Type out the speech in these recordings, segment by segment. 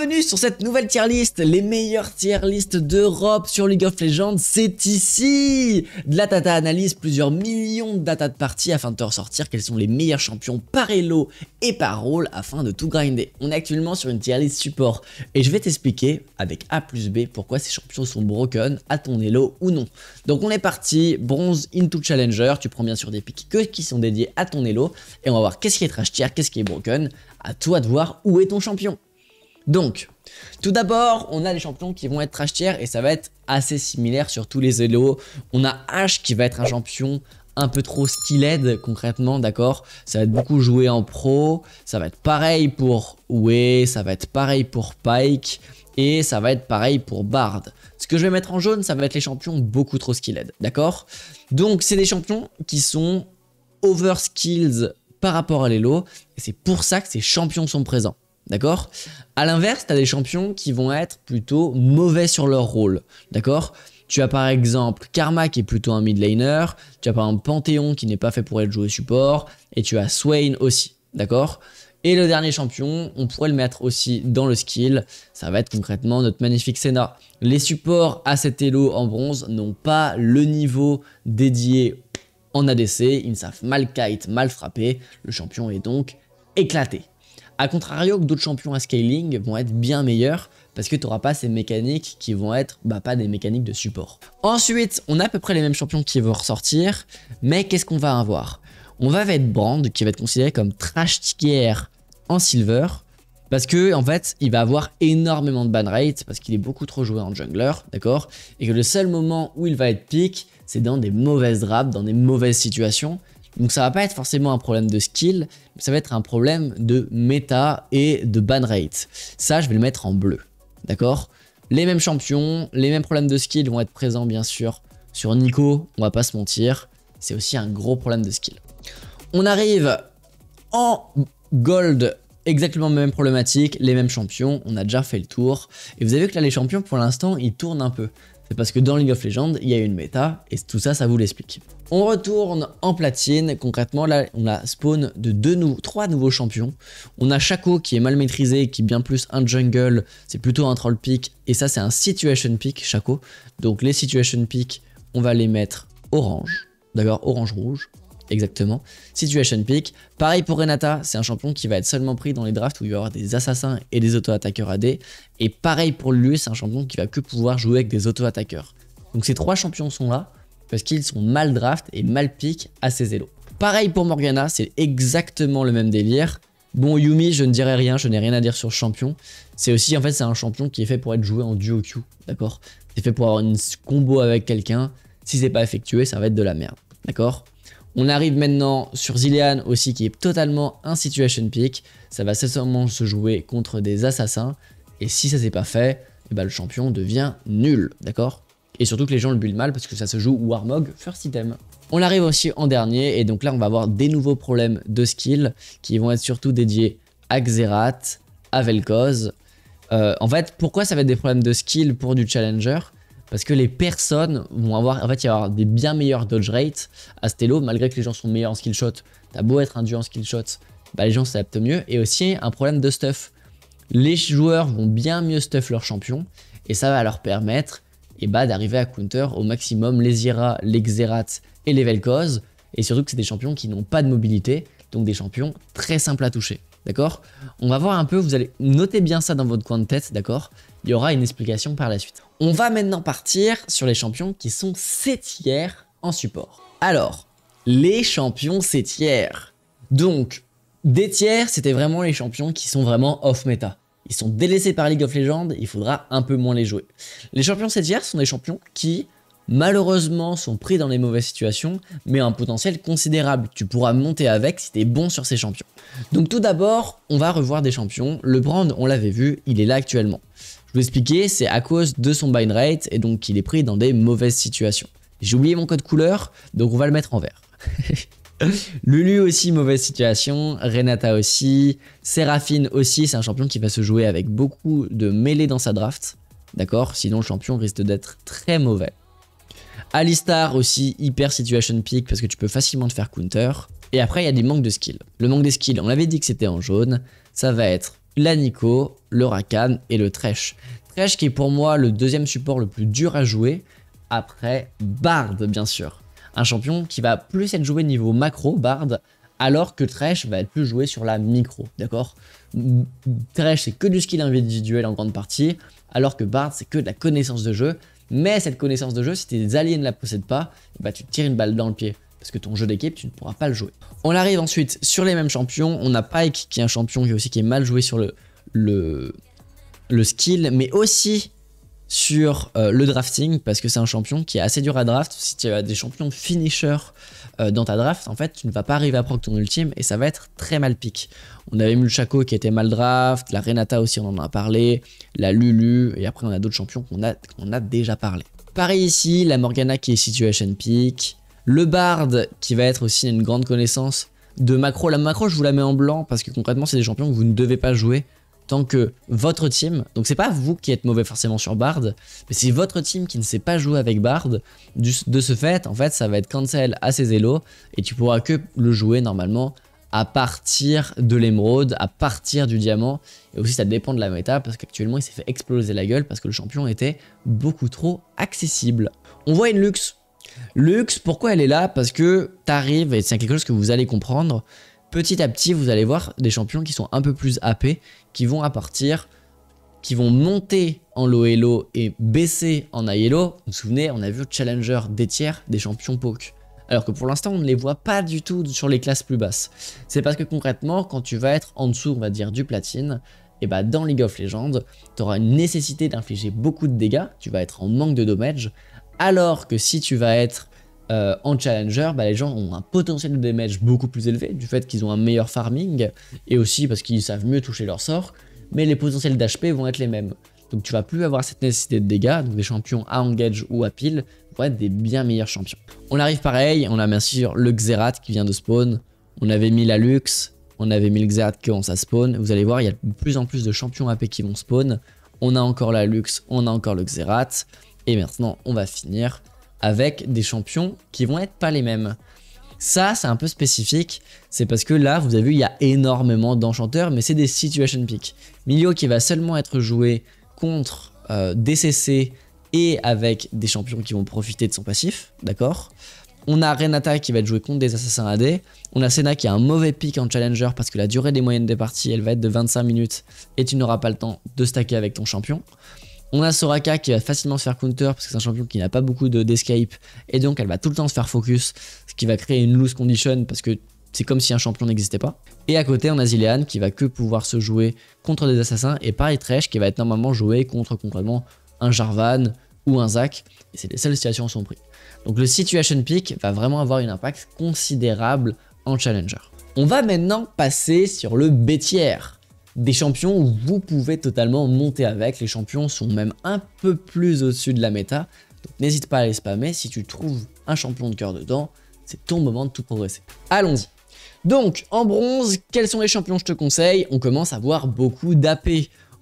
Bienvenue sur cette nouvelle tier list, les meilleures tier list d'Europe sur League of Legends, c'est ici De la data analyse, plusieurs millions de data de parties afin de te ressortir quels sont les meilleurs champions par elo et par rôle afin de tout grinder. On est actuellement sur une tier list support et je vais t'expliquer avec A plus B pourquoi ces champions sont broken à ton elo ou non. Donc on est parti, bronze into challenger, tu prends bien sûr des pics que qui sont dédiés à ton elo et on va voir qu'est-ce qui est trash tier, qu'est-ce qui est broken, à toi de voir où est ton champion. Donc, tout d'abord, on a les champions qui vont être trash tier et ça va être assez similaire sur tous les élos. On a H qui va être un champion un peu trop skilled concrètement, d'accord? Ça va être beaucoup joué en pro, ça va être pareil pour Wei, ça va être pareil pour Pike et ça va être pareil pour Bard. Ce que je vais mettre en jaune, ça va être les champions beaucoup trop skilled, d'accord? Donc c'est des champions qui sont over skills par rapport à l'élo et c'est pour ça que ces champions sont présents. D'accord? À l'inverse, tu as des champions qui vont être plutôt mauvais sur leur rôle. D'accord? Tu as par exemple Karma qui est plutôt un mid laner, tu as par exemple Panthéon qui n'est pas fait pour être joué support, et tu as Swain aussi. D'accord? Et le dernier champion, on pourrait le mettre aussi dans le skill, ça va être concrètement notre magnifique Senna. Les supports à cet elo en bronze n'ont pas le niveau dédié en ADC, ils ne savent mal kite, mal frapper, le champion est donc éclaté. A contrario que d'autres champions à scaling vont être bien meilleurs parce que tu n'auras pas ces mécaniques qui vont être bah, pas des mécaniques de support. Ensuite, on a à peu près les mêmes champions qui vont ressortir, mais qu'est-ce qu'on va avoir? On va être Brand qui va être considéré comme trash tier en silver parce que en fait, il va avoir énormément de ban rate parce qu'il est beaucoup trop joué en jungler, d'accord? Et que le seul moment où il va être pick, c'est dans des mauvaises drafts, dans des mauvaises situations. Donc ça va pas être forcément un problème de skill, ça va être un problème de méta et de ban rate. Ça, je vais le mettre en bleu. D'accord? Les mêmes champions, les mêmes problèmes de skill vont être présents bien sûr sur Nico, on va pas se mentir. C'est aussi un gros problème de skill. On arrive en gold, exactement la même problématique, les mêmes champions, on a déjà fait le tour. Et vous avez vu que là les champions pour l'instant ils tournent un peu. C'est parce que dans League of Legends, il y a une méta, et tout ça, ça vous l'explique. On retourne en platine, concrètement là on a spawn de deux trois nouveaux champions. On a Shaco qui est mal maîtrisé, qui est bien plus un jungle, c'est plutôt un troll pick, et ça c'est un situation pick Shaco. Donc les situation pick, on va les mettre orange, d'accord, orange-rouge exactement. Situation pick. Pareil pour Renata, c'est un champion qui va être seulement pris dans les drafts où il va y avoir des assassins et des auto-attaqueurs AD. Et pareil pour lui, c'est un champion qui va que pouvoir jouer avec des auto-attaqueurs. Donc ces trois champions sont là parce qu'ils sont mal draft et mal pick à ses élos. Pareil pour Morgana, c'est exactement le même délire. Bon, Yumi, je ne dirais rien, je n'ai rien à dire sur champion. C'est aussi, en fait, c'est un champion qui est fait pour être joué en duo Q, d'accord? C'est fait pour avoir une combo avec quelqu'un. Si c'est pas effectué, ça va être de la merde, d'accord? On arrive maintenant sur Zilean aussi qui est totalement un situation pick. Ça va seulement se jouer contre des assassins. Et si ça s'est pas fait, eh ben, le champion devient nul, d'accord? Et surtout que les gens le build mal parce que ça se joue Warmog first item. On arrive aussi en dernier et donc là on va avoir des nouveaux problèmes de skill qui vont être surtout dédiés à Xerath, à Vel'Koz. Euh, en fait, pourquoi ça va être des problèmes de skill pour du challenger? Parce que les personnes vont avoir, en fait, il y avoir des bien meilleurs dodge rates à Stello, malgré que les gens sont meilleurs en skill shot. T'as beau être un dieu en skill shot, bah les gens s'adaptent mieux. Et aussi un problème de stuff. Les joueurs vont bien mieux stuff leur champion, et ça va leur permettre et eh bah, d'arriver à counter au maximum les Ira, les Xerath et les Vel'Koz. Et surtout que c'est des champions qui n'ont pas de mobilité, donc des champions très simples à toucher. D'accord? On va voir un peu, vous allez noter bien ça dans votre coin de tête, d'accord? Il y aura une explication par la suite. On va maintenant partir sur les champions qui sont 7 tiers en support. Alors, les champions 7 tiers. Donc, des tiers, c'était vraiment les champions qui sont vraiment off-meta. Ils sont délaissés par League of Legends, il faudra un peu moins les jouer. Les champions 7 tiers sont des champions qui, malheureusement, sont pris dans les mauvaises situations, mais un potentiel considérable. Tu pourras monter avec si tu es bon sur ces champions. Donc tout d'abord, on va revoir des champions. Le brand, on l'avait vu, il est là actuellement. Je vous expliquer, c'est à cause de son bind rate et donc qu'il est pris dans des mauvaises situations. J'ai oublié mon code couleur, donc on va le mettre en vert. Lulu aussi, mauvaise situation. Renata aussi. Séraphine aussi, c'est un champion qui va se jouer avec beaucoup de mêlées dans sa draft. D'accord? Sinon, le champion risque d'être très mauvais. Alistar aussi, hyper situation pick parce que tu peux facilement te faire counter. Et après, il y a des manques de skill. Le manque de skill, on l'avait dit que c'était en jaune. Ça va être la Nico, le Rakan et le Thresh. Thresh qui est pour moi le deuxième support le plus dur à jouer, après Bard bien sûr. Un champion qui va plus être joué niveau macro, Bard, alors que Thresh va être plus joué sur la micro, d'accord? Thresh c'est que du skill individuel en grande partie, alors que Bard c'est que de la connaissance de jeu, mais cette connaissance de jeu, si tes alliés ne la possèdent pas, bah tu te tires une balle dans le pied parce que ton jeu d'équipe, tu ne pourras pas le jouer. On arrive ensuite sur les mêmes champions. On a Pike qui est un champion qui, aussi, est mal joué sur le, skill, mais aussi sur euh, le drafting parce que c'est un champion qui est assez dur à draft. Si tu as des champions finishers euh, dans ta draft, en fait, tu ne vas pas arriver à proc ton ultime et ça va être très mal pick. On avait le Chaco qui était mal draft, la Renata aussi, on en a parlé, la Lulu, et après on a d'autres champions qu'on a, a déjà parlé. Pareil ici, la Morgana qui est situation pick, le Bard, qui va être aussi une grande connaissance de macro. La macro, je vous la mets en blanc parce que concrètement, c'est des champions que vous ne devez pas jouer tant que votre team, donc c'est pas vous qui êtes mauvais forcément sur Bard, mais c'est votre team qui ne sait pas jouer avec Bard, de ce fait, en fait, ça va être cancel à ses élos, et tu pourras que le jouer normalement à partir de l'émeraude, à partir du diamant, et aussi ça dépend de la méta, parce qu'actuellement il s'est fait exploser la gueule, parce que le champion était beaucoup trop accessible. On voit une luxe Lux, pourquoi elle est là? Parce que t'arrives, et c'est quelque chose que vous allez comprendre, petit à petit, vous allez voir des champions qui sont un peu plus AP, qui vont à partir, qui vont monter en low elo et baisser en high elo. Vous vous souvenez, on a vu Challenger des tiers des champions poke. Alors que pour l'instant, on ne les voit pas du tout sur les classes plus basses. C'est parce que concrètement, quand tu vas être en dessous, on va dire, du platine, et bah dans League of Legends, tu auras une nécessité d'infliger beaucoup de dégâts, tu vas être en manque de damage, alors que si tu vas être euh, en challenger, bah, les gens ont un potentiel de damage beaucoup plus élevé du fait qu'ils ont un meilleur farming et aussi parce qu'ils savent mieux toucher leur sort, mais les potentiels d'HP vont être les mêmes. Donc tu vas plus avoir cette nécessité de dégâts, donc des champions à engage ou à pile vont être des bien meilleurs champions. On arrive pareil, on a bien sûr le Xerath qui vient de spawn, on avait mis la Lux, on avait mis le Xerath qui commence à spawn, vous allez voir il y a de plus en plus de champions AP qui vont spawn, on a encore la Lux, on a encore le Xerath, et maintenant, on va finir avec des champions qui vont être pas les mêmes. Ça, c'est un peu spécifique, c'est parce que là, vous avez vu, il y a énormément d'enchanteurs, mais c'est des situation picks. Milio qui va seulement être joué contre euh, DCC et avec des champions qui vont profiter de son passif, d'accord? On a Renata qui va être joué contre des assassins AD, on a Senna qui a un mauvais pick en challenger parce que la durée des moyennes des parties, elle va être de 25 minutes et tu n'auras pas le temps de stacker avec ton champion. On a Soraka qui va facilement se faire counter parce que c'est un champion qui n'a pas beaucoup d'escape et donc elle va tout le temps se faire focus, ce qui va créer une loose condition parce que c'est comme si un champion n'existait pas. Et à côté, on a Zilean qui va que pouvoir se jouer contre des assassins et pareil Thresh qui va être normalement joué contre concrètement un Jarvan ou un Zac et c'est les seules situations sont prises. Donc le situation pick va vraiment avoir un impact considérable en challenger. On va maintenant passer sur le bêtière des champions où vous pouvez totalement monter avec. Les champions sont même un peu plus au-dessus de la méta. Donc n'hésite pas à les spammer. Si tu trouves un champion de cœur dedans, c'est ton moment de tout progresser. Allons-y. Donc, en bronze, quels sont les champions je te conseille? On commence à voir beaucoup d'AP.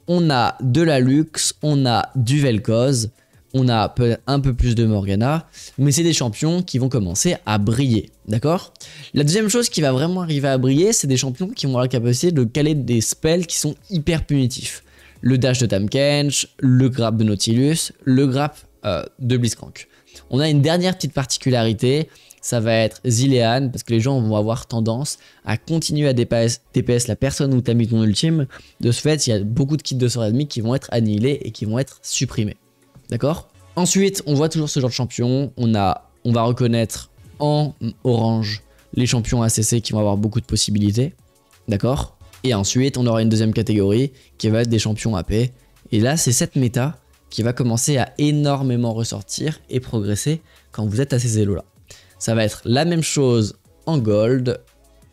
On a de la Lux, on a du Vel'Koz, on a un peu plus de Morgana, mais c'est des champions qui vont commencer à briller, d'accord? La deuxième chose qui va vraiment arriver à briller, c'est des champions qui vont avoir la capacité de caler des spells qui sont hyper punitifs. Le dash de Tamkench, le grab de Nautilus, le grab euh, de Blitzcrank. On a une dernière petite particularité, ça va être Zilean, parce que les gens vont avoir tendance à continuer à DPS, la personne où tu as mis ton ultime. De ce fait, il y a beaucoup de kits de sort ennemis qui vont être annihilés et qui vont être supprimés. D'accord? Ensuite, on voit toujours ce genre de champion. On, on va reconnaître en orange les champions ACC qui vont avoir beaucoup de possibilités. D'accord? Et ensuite, on aura une deuxième catégorie qui va être des champions AP. Et là, c'est cette méta qui va commencer à énormément ressortir et progresser quand vous êtes à ces élos-là. Ça va être la même chose en gold,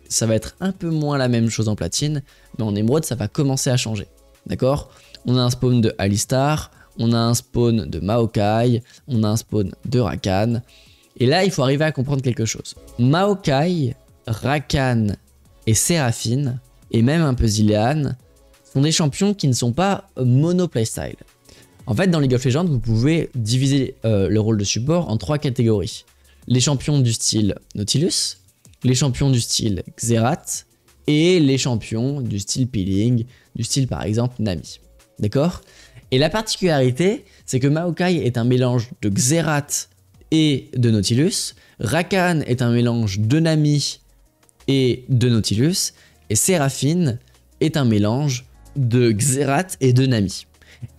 ça va être un peu moins la même chose en platine, mais en émeraude, ça va commencer à changer. D'accord? On a un spawn de Alistar, on a un spawn de Maokai, on a un spawn de Rakan. Et là, il faut arriver à comprendre quelque chose. Maokai, Rakan et Seraphine, et même un peu Zilean, sont des champions qui ne sont pas mono playstyle. En fait, dans League of Legends, vous pouvez diviser euh, le rôle de support en trois catégories. Les champions du style Nautilus, les champions du style Xerath, et les champions du style Peeling, du style par exemple Nami. D'accord? Et la particularité, c'est que Maokai est un mélange de Xerath et de Nautilus, Rakan est un mélange de Nami et de Nautilus, et Seraphine est un mélange de Xerath et de Nami.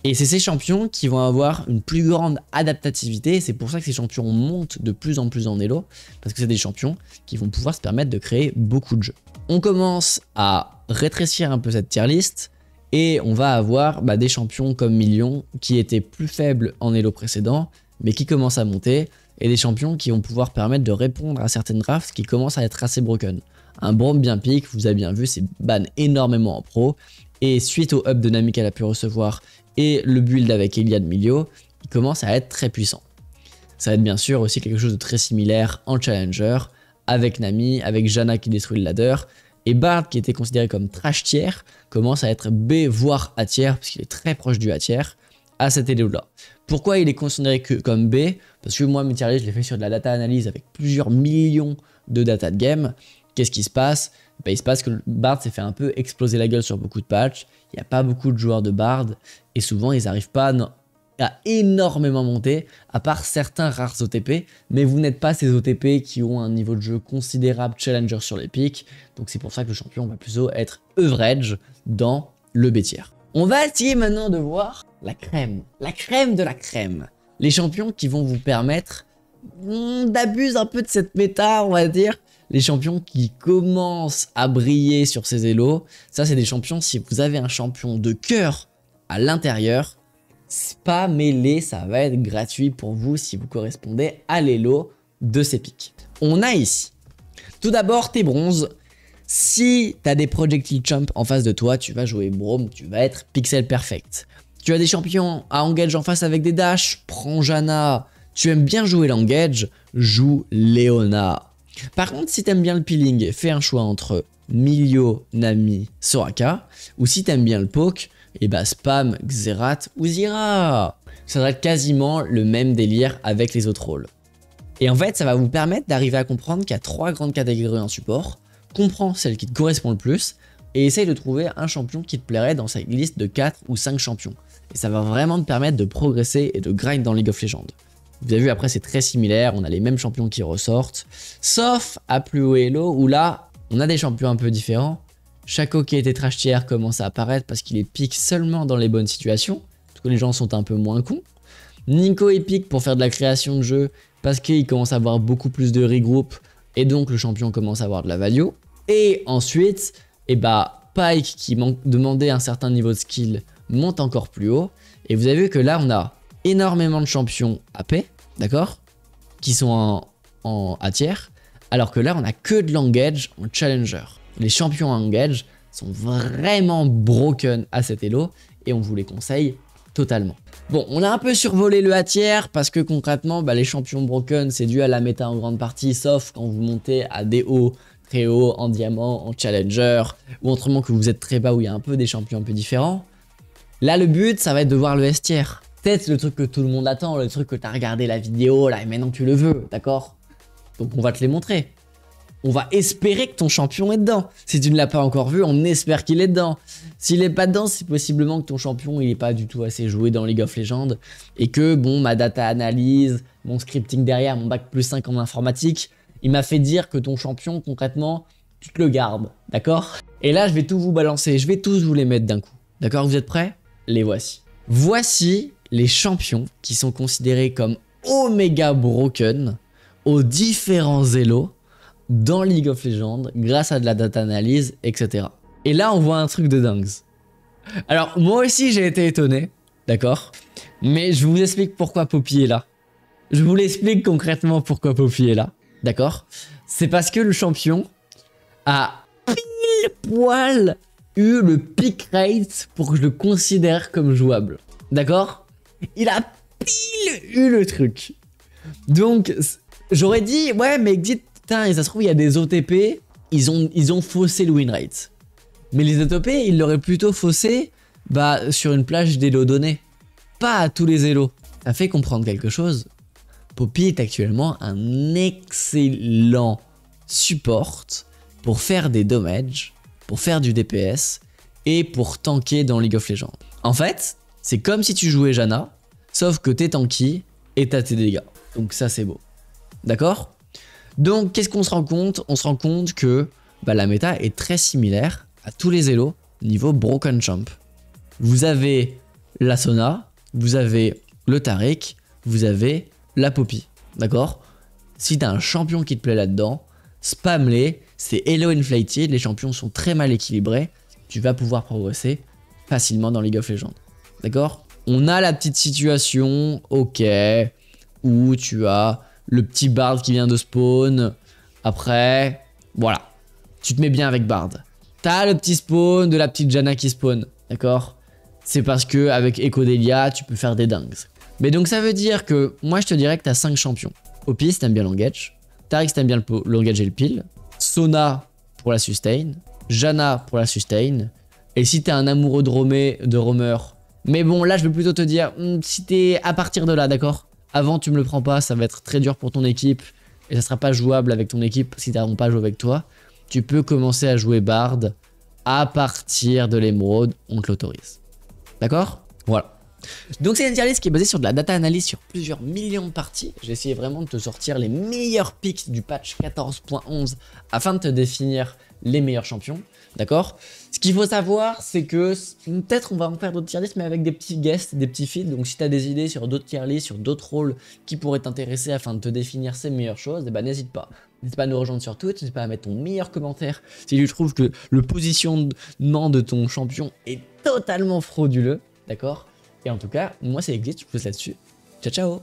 Et c'est ces champions qui vont avoir une plus grande adaptativité, c'est pour ça que ces champions montent de plus en plus en elo, parce que c'est des champions qui vont pouvoir se permettre de créer beaucoup de jeux. On commence à rétrécir un peu cette tier list, et on va avoir bah, des champions comme Million qui étaient plus faibles en elo précédent, mais qui commencent à monter, et des champions qui vont pouvoir permettre de répondre à certaines drafts qui commencent à être assez broken. Un Brom bien pique, vous avez bien vu, c'est ban énormément en pro, et suite au up de Nami qu'elle a pu recevoir et le build avec Eliade Milio, il commence à être très puissant. Ça va être bien sûr aussi quelque chose de très similaire en Challenger, avec Nami, avec Jana qui détruit le ladder, et Bard qui était considéré comme trash tier, commence à être B voire A tier, puisqu'il est très proche du A tier, à cet elo là. Pourquoi il est considéré que comme B? Parce que moi, mes je l'ai fait sur de la data analyse avec plusieurs millions de data de game. Qu'est-ce qui se passe? Bah, Il se passe que Bard s'est fait un peu exploser la gueule sur beaucoup de patchs. Il n'y a pas beaucoup de joueurs de Bard. Et souvent, ils n'arrivent pas à énormément monter, à part certains rares OTP, mais vous n'êtes pas ces OTP qui ont un niveau de jeu considérable challenger sur les pics, donc c'est pour ça que le champion va plutôt être average dans le bêtier. On va essayer maintenant de voir la crème, la crème de la crème. Les champions qui vont vous permettre hmm, d'abuser un peu de cette méta, on va dire. Les champions qui commencent à briller sur ces élos. Ça, c'est des champions, si vous avez un champion de cœur à l'intérieur, spammez-les, ça va être gratuit pour vous si vous correspondez à l'élo de ces pics. On a ici, tout d'abord, tes bronzes. Si tu as des projectile champ en face de toi, tu vas jouer Brome, tu vas être pixel perfect. Tu as des champions à engage en face avec des dash, prends Jana. Tu aimes bien jouer l'engage, joue Leona. Par contre, si tu aimes bien le peeling, fais un choix entre Milio, Nami, Soraka. Ou si tu aimes bien le poke, et bah spam Xerath ou Zira. Ça être quasiment le même délire avec les autres rôles. Et en fait, ça va vous permettre d'arriver à comprendre qu'il y a trois grandes catégories en support comprends celle qui te correspond le plus et essaye de trouver un champion qui te plairait dans cette liste de 4 ou 5 champions. Et ça va vraiment te permettre de progresser et de grind dans League of Legends. Vous avez vu après c'est très similaire, on a les mêmes champions qui ressortent, sauf à plus haut où là on a des champions un peu différents. Chaco qui était trash tier commence à apparaître parce qu'il est pique seulement dans les bonnes situations, parce que les gens sont un peu moins cons. Nico est pique pour faire de la création de jeu parce qu'il commence à avoir beaucoup plus de regroup et donc le champion commence à avoir de la value. Et ensuite, et eh bah, Pike qui demandait un certain niveau de skill monte encore plus haut. Et vous avez vu que là, on a énormément de champions AP, d'accord Qui sont en, A tiers. Alors que là, on a que de l'engage en challenger. Les champions en engage sont vraiment broken à cet elo et on vous les conseille totalement. Bon, on a un peu survolé le tiers parce que concrètement, bah, les champions broken, c'est dû à la méta en grande partie, sauf quand vous montez à des hauts très haut, en diamant, en challenger, ou autrement que vous êtes très bas où il y a un peu des champions un peu différents. Là, le but, ça va être de voir le S tier. Peut-être le truc que tout le monde attend, le truc que tu as regardé la vidéo là et maintenant tu le veux, d'accord? Donc on va te les montrer. On va espérer que ton champion est dedans. Si tu ne l'as pas encore vu, on espère qu'il est dedans. S'il est pas dedans, c'est possiblement que ton champion il est pas du tout assez joué dans League of Legends et que bon ma data analyse, mon scripting derrière, mon bac plus 5 en informatique, il m'a fait dire que ton champion, concrètement, tu te le gardes, d'accord? Et là, je vais tout vous balancer, je vais tous vous les mettre d'un coup. D'accord? Vous êtes prêts? Les voici. Voici les champions qui sont considérés comme Omega Broken aux différents élos dans League of Legends grâce à de la data analyse, etc. Et là, on voit un truc de dingue. Alors, moi aussi, j'ai été étonné, d'accord? Mais je vous explique pourquoi Poppy est là. Je vous l'explique concrètement pourquoi Poppy est là. D'accord? C'est parce que le champion a pile poil eu le pick rate pour que je le considère comme jouable. D'accord? Il a pile eu le truc. Donc, j'aurais dit, ouais, mais dites, putain, ça se trouve, il y a des OTP, ils ont, faussé le win rate. Mais les OTP, ils l'auraient plutôt faussé bah, sur une plage d'élo données. Pas à tous les élos. Ça fait comprendre quelque chose. Poppy est actuellement un excellent support pour faire des dommages, pour faire du DPS et pour tanker dans League of Legends. En fait, c'est comme si tu jouais Jana, sauf que t'es tanky et t'as tes dégâts. Donc ça c'est beau. D'accord? Donc qu'est-ce qu'on se rend compte? On se rend compte que bah, la méta est très similaire à tous les élos niveau Broken Champ. Vous avez la Sona, vous avez le Taric, vous avez la Poppy. D'accord? Si t'as un champion qui te plaît là-dedans, spam-les, c'est Elo Inflated, les champions sont très mal équilibrés, tu vas pouvoir progresser facilement dans League of Legends. D'accord? On a la petite situation, ok, où tu as le petit Bard qui vient de spawn. Après, voilà. Tu te mets bien avec Bard. T'as le petit spawn de la petite Jana qui spawn, d'accord? C'est parce que avec Echo Delia, tu peux faire des dingues. Mais donc ça veut dire que moi je te dirais que t'as 5 champions. Opis, t'aimes bien l'engage. Tarix, t'aimes bien l'engage et le pile. Sona pour la sustain. Jana pour la sustain. Et si t'es un amoureux de, de Romer, mais bon, là je vais plutôt te dire, hmm, si t'es à partir de là, d'accord? Avant, tu me le prends pas, ça va être très dur pour ton équipe et ça sera pas jouable avec ton équipe si t'as pas joué avec toi. Tu peux commencer à jouer Bard à partir de l'émeraude, on te l'autorise. D'accord? Voilà. Donc c'est une tier qui est basée sur de la data analyse sur plusieurs millions de parties. J'ai essayé vraiment de te sortir les meilleurs picks du patch 14.11 afin de te définir les meilleurs champions. D'accord? Ce qu'il faut savoir, c'est que peut-être on va en faire d'autres tier lists, mais avec des petits guests, des petits feeds. Donc si tu as des idées sur d'autres tier lists, sur d'autres rôles qui pourraient t'intéresser afin de te définir ces meilleures choses, eh ben, n'hésite pas. N'hésite pas à nous rejoindre sur Twitch, n'hésite pas à mettre ton meilleur commentaire si tu trouves que le positionnement de ton champion est totalement frauduleux. D'accord? Et en tout cas, moi c'est Exit, je vous là-dessus. Ciao ciao